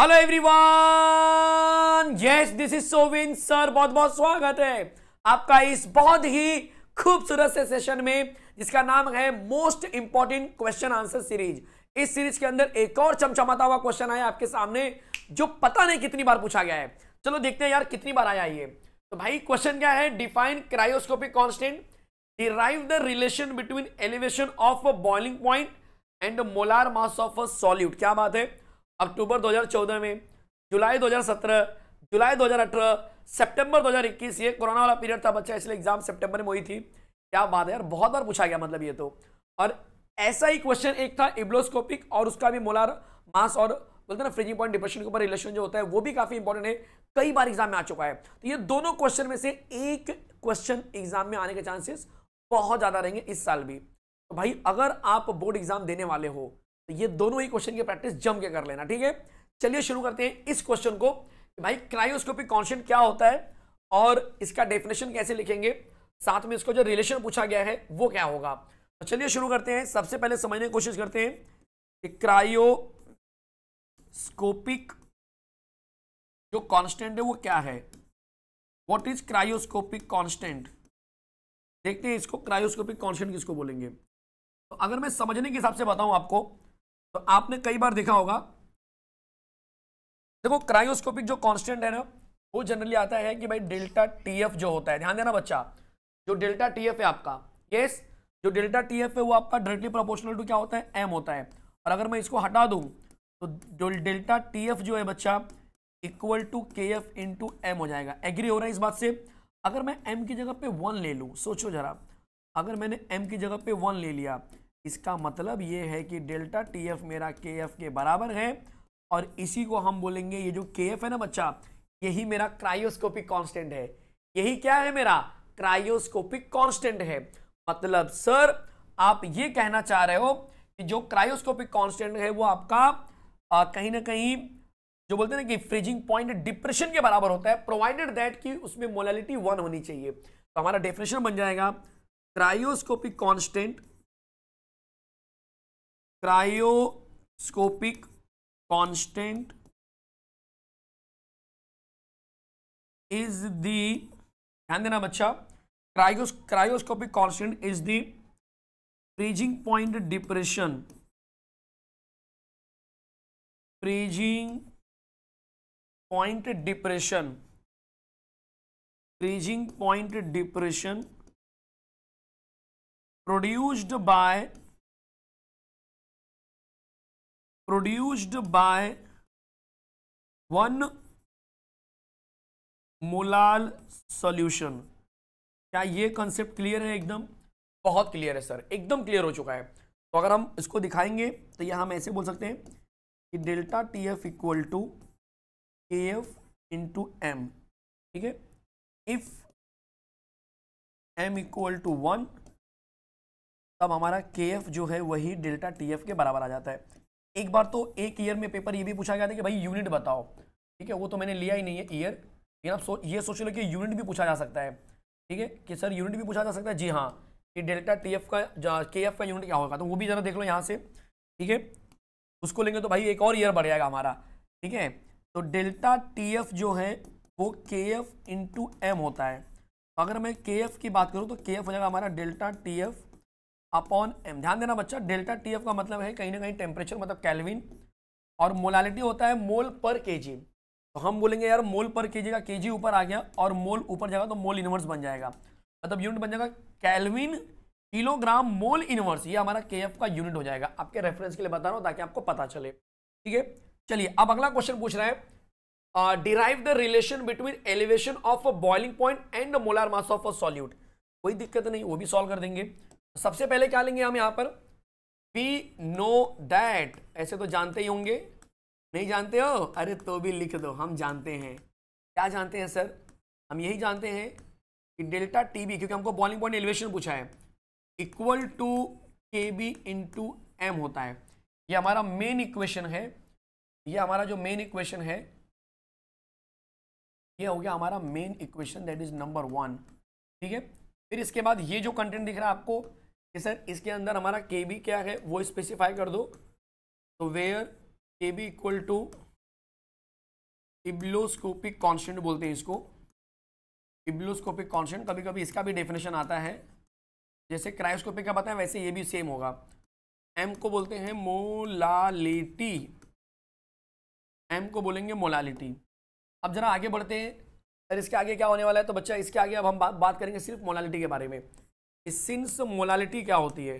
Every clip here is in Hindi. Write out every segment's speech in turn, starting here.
Hello everyone yes this is Sovin sir बहुत बहुत स्वागत है आपका इस बहुत ही खूबसूरत से सेशन में, जिसका नाम है most important question answer series इस सीरीज़ के अंदर एक और चमचमाता हुआ क्वेश्चन आया आपके सामने, जो पता नहीं कितनी बार पूछा गया है। चलो देखते हैं यार, कितनी बार आया ये। तो भाई क्वेश्चन क्या है? Define cryoscopic constant derive the relation between elevation of a boiling point and molar mass of a solute क्या बात है? अक्टूबर 2014 में, जुलाई 2017 जुलाई 2018 सितंबर 2021 ये कोरोना वाला पीरियड था बच्चा, इसलिए एग्ज़ाम सितंबर में हुई थी। क्या बात है यार, बहुत बार पूछा गया मतलब ये तो। और ऐसा ही क्वेश्चन एक था इब्लोस्कोपिक और उसका भी मोलार मास और बोलते ना, फ्रीजिंग पॉइंट, डिप्रेशन के ऊपर रिलेशन जो होता है, वो भी काफ़ी इंपॉर्टेंट है। कई बार एग्ज़ाम में आ चुका है। तो ये दोनों क्वेश्चन में से एक क्वेश्चन एग्ज़ाम में आने के चांसेस बहुत ज़्यादा रहेंगे इस साल भी। तो भाई, अगर आप बोर्ड एग्ज़ाम देने वाले हो तो ये दोनों ही क्वेश्चन की प्रैक्टिस जम के कर लेना, ठीक है? चलिए शुरू करते हैं इस क्वेश्चन को भाई क्रायोस्कोपिक कॉन्स्टेंट क्या होता है और इसका डेफिनेशन कैसे लिखेंगे? साथ में इसको जो रिलेशन पूछा गया है, वो क्या होगा? तो चलिए शुरू करते हैं। सबसे पहले समझने की कोशिश करते हैं कि क्रायोस्कोपिक जो कांस्टेंट है, वो क्या है? व्हाट इज़ क्रायोस्कोपिक कांस्टेंट देखते हैं इसको क्रायोस्कोपिक कांस्टेंट किसको बोलेंगे? तो अगर मैं समझने के हिसाब से बताऊँ आपको तो आपने कई बार देखा होगा। देखो क्रायोस्कोपिक जो कांस्टेंट है ना, वो जनरली आता है कि भाई डेल्टा टीएफ जो होता है, ध्यान देना बच्चा, जो डेल्टा टीएफ है आपका यस जो डेल्टा टीएफ है वो आपका डायरेक्टली प्रोपोर्शनल टू क्या होता है? एम होता है। और अगर मैं इसको हटा दूँ तो जो डेल्टा टीएफ जो है बच्चा equal to K F into M हो जाएगा। एग्री हो रहा है इस बात से? अगर मैं एम की जगह पे वन ले लूँ, सोचो जरा। अगर मैंने एम की जगह पे वन ले लिया इसका मतलब ये है कि डेल्टा टी एफ़ मेरा के एफ़ के बराबर है और इसी को हम बोलेंगे ये जो के एफ़ है ना बच्चा यही मेरा क्रायोस्कोपिक कांस्टेंट है। यही क्या है मेरा? क्रायोस्कोपिक कांस्टेंट है। मतलब सर आप ये कहना चाह रहे हो कि जो क्रायोस्कोपिक कांस्टेंट है वो आपका आ, कहीं ना कहीं जो बोलते हैं ना कि फ्रीजिंग पॉइंट डिप्रेशन के बराबर होता है प्रोवाइडेड दैट कि उसमें मोलालिटी वन होनी चाहिए। तो हमारा डेफिनेशन बन जाएगा cryoscopic constant cryoscopic constant is the, ध्यान देना बच्चा, cryos, cryoscopic constant is the freezing point depression. Freezing point depression. Freezing point depression produced by produced by one molal solution क्या ये कंसेप्ट क्लियर है एकदम? बहुत क्लियर है सर एकदम क्लियर हो चुका है। तो अगर हम इसको दिखाएँगे तो यह हम ऐसे बोल सकते हैं कि delta T F equal to K F into M ठीक है? If M equal to one तब हमारा के एफ़ जो है वही डेल्टा टी एफ़ के बराबर आ जाता है। एक बार तो एक ईयर में पेपर ये भी पूछा गया था कि भाई यूनिट बताओ। ठीक है, वो तो मैंने लिया ही नहीं है ईयर लेकिन आप सो, ये सोच लो कि यूनिट भी पूछा जा सकता है। ठीक है, कि सर यूनिट भी पूछा जा सकता है? जी हाँ कि डेल्टा टी एफ़ का के एफ़ का यूनिट क्या होगा? तो वो भी ज़रा देख लो यहाँ से। ठीक है, उसको लेंगे तो भाई एक और ईयर बढ़ जाएगा हमारा। ठीक है तो डेल्टा टी एफ़ जो है, वो के एफ़ इंटू एम होता है। अगर मैं के एफ़ की बात करूँ तो के एफ़ हो जाएगा हमारा delta T F upon, M, ध्यान देना बच्चा, डेल्टा टी एफ़ का मतलब है कहीं ना कहीं टेम्परेचर मतलब कैलविन और मोलालिटी होता है मोल पर केजी तो हम बोलेंगे यार मोल पर केजी का केजी ऊपर आ गया और मोल ऊपर जाएगा तो मोल इनवर्स बन जाएगा। मतलब यूनिट बन जाएगा कैलविन किलोग्राम मोल इनवर्स ये हमारा के का यूनिट हो जाएगा। आपके रेफरेंस के लिए बता रहा हूँ ताकि आपको पता चले। ठीक है? चलिए, अब अगला क्वेश्चन पूछ रहा है। Derive the relation between elevation of a boiling point and molar mass of a solute कोई दिक्कत नहीं, वो भी सॉल्व कर देंगे। सबसे पहले क्या लेंगे हम यहाँ पर? वी नो दैट ऐसे तो जानते ही होंगे। नहीं जानते हो? अरे तो भी लिख दो। हम जानते हैं। क्या जानते हैं, सर? हम यही जानते हैं कि डेल्टा टी बी, क्योंकि हमको बॉलिंग पॉइंट एलिवेशन पूछा है equal to K B into M होता है। ये हमारा मेन इक्वेशन है। ये हमारा जो मेन इक्वेशन है, ये हो गया हमारा main equation that is number one ठीक है? फिर इसके बाद ये जो कंटेंट दिख रहा है आपको कि सर, इसके अंदर हमारा के बी क्या है, वो स्पेसिफाई कर दो। तो where K B equal to ebullioscopic constant बोलते हैं इसको। इब्लोस्कोपिक कांस्टेंट कभी कभी इसका भी डेफिनेशन आता है। जैसे क्रायोस्कोपिक का बताया वैसे ये भी सेम होगा। एम को बोलते हैं मोलालिटी। एम को बोलेंगे मोलालिटी। अब जरा आगे बढ़ते हैं। सर, इसके आगे क्या होने वाला है? तो बच्चा, इसके आगे अब हम बात बात करेंगे सिर्फ़ मोलालिटी के बारे में। सिंस मोलालिटी क्या होती है?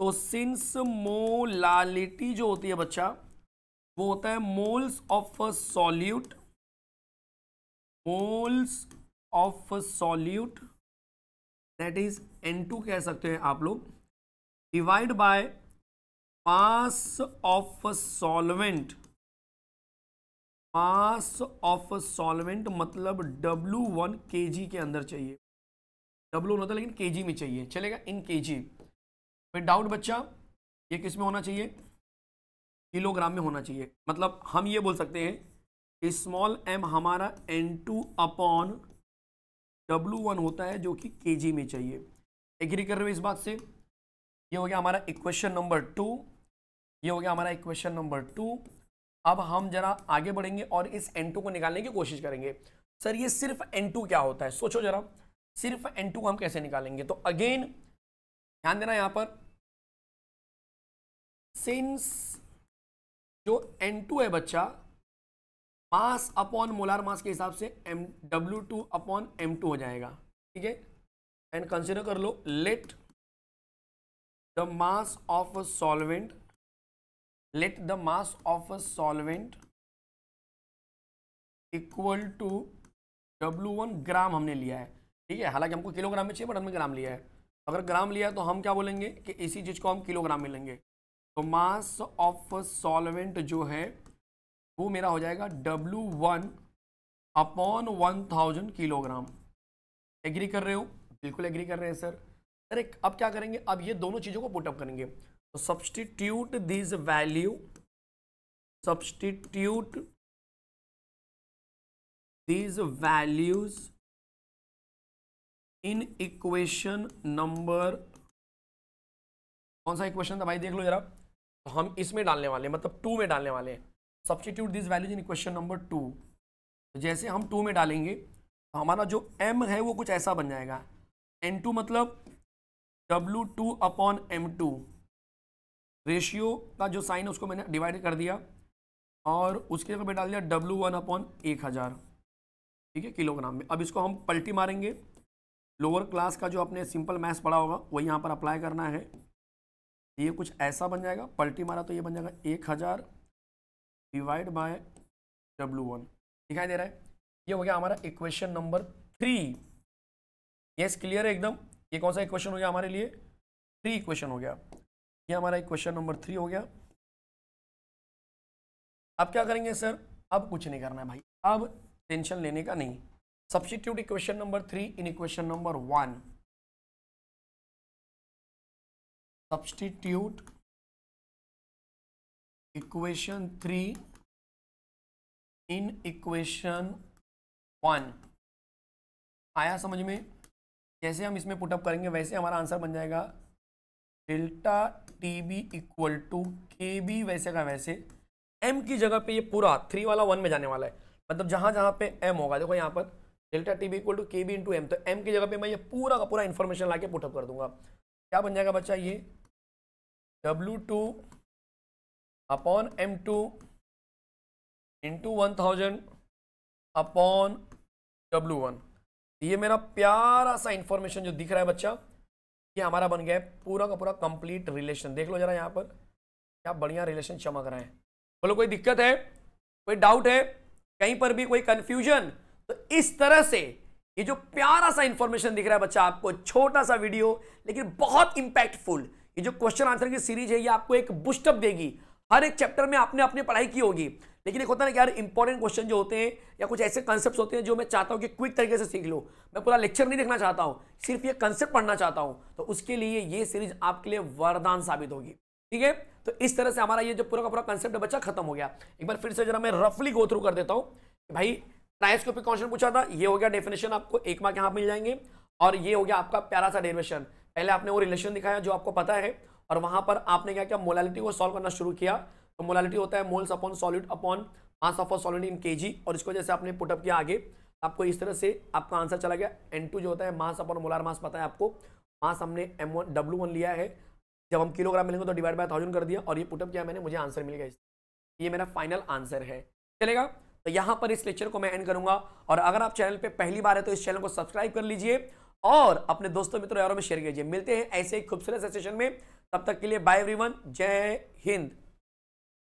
तो सिंस मोलालिटी जो होती है बच्चा, वो होता है moles of solute moles of solute that is N2 कह सकते हैं आप लोग divide by mass of solvent mass of solvent मतलब W1 वन के के अंदर चाहिए। W होता है, लेकिन के में चाहिए। चलेगा इन के जी डाउट बच्चा, ये किसमें होना चाहिए? किलोग्राम में होना चाहिए। मतलब हम ये बोल सकते हैं कि स्मॉल एम हमारा N two upon W one होता है, जो कि के में चाहिए। एग्री कर रहे हो इस बात से? ये हो गया हमारा इक्वेशन नंबर टू ये हो गया हमारा इक्वेशन नंबर टू अब हम जरा आगे बढ़ेंगे और इस एन टू को निकालने की कोशिश करेंगे। सर, ये सिर्फ़ एन टू क्या होता है? सोचो जरा। सिर्फ़ एन टू हम कैसे निकालेंगे? तो अगेन ध्यान देना यहाँ पर सिंस जो एन टू है बच्चा मास अपॉन मोलार मास के हिसाब से M W two upon M two हो जाएगा। ठीक है? एंड कंसिडर कर लो let the mass of a solvent let the mass of a solvent equal to W one gram हमने लिया है। ठीक है? हालाँकि हमको किलोग्राम में चाहिए बट हमने ग्राम लिया है। अगर ग्राम लिया तो हम क्या बोलेंगे कि इसी चीज़ को हम किलोग्राम में लेंगे। तो मास ऑफ़ सॉल्वेंट जो है, वो मेरा हो जाएगा W one upon one thousand kilogram. Agree कर रहे हो? बिल्कुल एग्री कर रहे हैं सर सर अब क्या करेंगे? अब ये दोनों चीज़ों को पुटअप करेंगे। तो substitute this value substitute these values in equation number कौन सा इक्वेशन था भाई? देख लो जरा। तो हम इसमें डालने वाले हैं मतलब टू में डालने वाले हैं। Substitute this values in equation number two जैसे हम टू में डालेंगे तो हमारा जो एम है वो कुछ ऐसा बन जाएगा। एन टू मतलब W two upon M two ratio का जो साइन है उसको मैंने डिवाइड कर दिया और उसके जगह पे डाल दिया डब्लू वन अपॉन एक हज़ार। ठीक है? किलोग्राम में। अब इसको हम पलटी मारेंगे। लोअर क्लास का जो आपने सिंपल मैथ्स पढ़ा होगा वो यहाँ पर अप्लाई करना है। ये कुछ ऐसा बन जाएगा, पलटी मारा तो ये बन जाएगा एक हज़ार डिवाइड बाय डब्लू वन दिखाई दे रहा है? ये हो गया हमारा equation number three yes clear है एकदम? ये कौन सा इक्वेशन हो गया हमारे लिए? थ्री इक्वेशन हो गया। ये हमारा इक्वेशन नंबर थ्री हो गया। अब क्या करेंगे सर अब कुछ नहीं करना है भाई। अब टेंशन लेने का नहीं। Substitute equation number 3 in equation number 1 substitute equation 3 in equation 1 आया समझ में? जैसे हम इसमें पुटअप करेंगे, वैसे हमारा आंसर बन जाएगा delta T B equal to K B वैसे का वैसे। एम की जगह पे ये पूरा थ्री वाला वन में जाने वाला है। मतलब जहाँ जहाँ पे एम होगा, देखो यहाँ पर delta T B equal to K B into M तो एम की जगह पे मैं ये पूरा का पूरा इन्फॉर्मेशन ला के पुटअप कर दूँगा। क्या बन जाएगा बच्चा ये? W two upon M two into one thousand upon W one ये मेरा प्यारा सा इंफॉर्मेशन जो दिख रहा है बच्चा, ये हमारा बन गया है पूरा का पूरा कंप्लीट रिलेशन देख लो जरा यहाँ पर, क्या बढ़िया रिलेशन चमक रहे हैं। बोलो, कोई दिक्कत है? कोई डाउट है? कहीं पर भी कोई कंफ्यूजन तो इस तरह से ये जो प्यारा सा इंफॉर्मेशन दिख रहा है बच्चा, आपको छोटा सा वीडियो लेकिन बहुत इंपैक्टफुल ये जो क्वेश्चन आंसर की सीरीज़ है, ये आपको एक बुस्टअप देगी। हर एक चैप्टर में आपने अपनी पढ़ाई की होगी। लेकिन एक होता है ना यार इंपॉर्टेंट क्वेश्चन जो होते हैं, या कुछ ऐसे कंसेप्ट होते हैं जो मैं चाहता हूँ कि क्विक तरीके से सीख लो। मैं पूरा लेक्चर नहीं देखना चाहता हूँ, सिर्फ़ ये कंसेप्ट पढ़ना चाहता हूँ। तो उसके लिए ये सीरीज़ आपके लिए वरदान साबित होगी। ठीक है? तो इस तरह से हमारा ये जो पूरा का पूरा कंसेप्ट बच्चा, खत्म हो गया। एक बार फिर से जरा मैं रफली गो थ्रू कर देता हूँ भाई ट्राइस्कोपिक क्वेश्चन पूछा था, ये हो गया डेफिनेशन आपको एक मार्क यहाँ मिल जाएँगे और ये हो गया आपका प्यारा सा डेरिवेशन पहले आपने वो रिलेशन दिखाया जो आपको पता है और वहाँ पर आपने क्या किया मोलालिटी को सॉल्व करना शुरू किया. तो मोलालिटी होता है moles upon solid upon mass of solid in के और इसको जैसे आपने पुटअप किया आगे, आपको इस तरह से आपका आंसर चला गया. एन जो होता है मास अपॉन मोलार मास पता है आपको. मास हमने एम वन डब्ल्यू वन लिया है. जब हम किलोग्राम मिलेंगे तो डिवाइड बाय थाउज़ेंड कर दिया और ये पुटअप किया मैंने, मुझे आंसर मिल गया ये मेरा फाइनल आंसर है. चलेगा? तो यहाँ पर इस लेक्चर को मैं एंड करूँगा। और अगर आप चैनल पे पहली बार है तो इस चैनल को सब्सक्राइब कर लीजिए और अपने दोस्तों, मित्रों, यारों में शेयर कीजिए। मिलते हैं ऐसे ही खूबसूरत सेशन में। तब तक के लिए बाय एवरीवन जय हिंद।